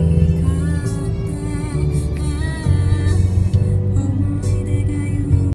you.